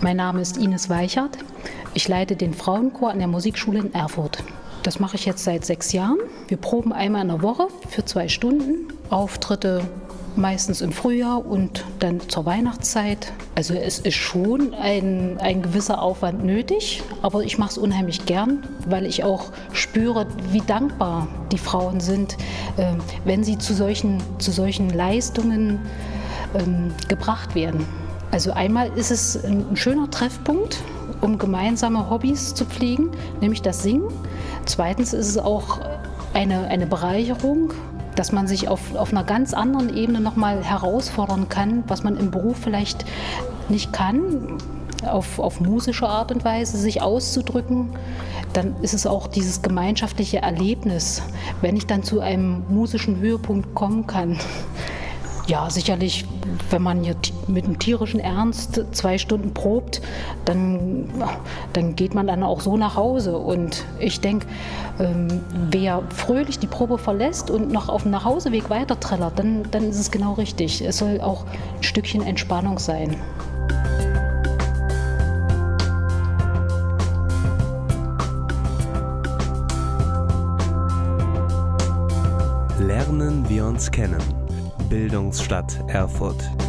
Mein Name ist Ines Weichert. Ich leite den Frauenchor an der Musikschule in Erfurt. Das mache ich jetzt seit sechs Jahren. Wir proben einmal in der Woche für zwei Stunden. Auftritte meistens im Frühjahr und dann zur Weihnachtszeit. Also es ist schon ein, ein gewisser Aufwand nötig, aber ich mache es unheimlich gern, weil ich auch spüre, wie dankbar die Frauen sind, äh, wenn sie zu solchen, zu solchen Leistungen ähm, gebracht werden. Also einmal ist es ein schöner Treffpunkt, um gemeinsame Hobbys zu pflegen, nämlich das Singen. Zweitens ist es auch eine, eine Bereicherung, dass man sich auf, auf einer ganz anderen Ebene nochmal herausfordern kann, was man im Beruf vielleicht nicht kann, auf, auf musische Art und Weise sich auszudrücken, dann ist es auch dieses gemeinschaftliche Erlebnis, wenn ich dann zu einem musischen Höhepunkt kommen kann. Ja, sicherlich, wenn man hier mit einem tierischen Ernst zwei Stunden probt, dann, dann geht man dann auch so nach Hause. Und ich denke, ähm, wer fröhlich die Probe verlässt und noch auf dem Nachhauseweg weiter trällert, dann, dann ist es genau richtig. Es soll auch ein Stückchen Entspannung sein. Lernen wir uns kennen Bildungsstadt Erfurt.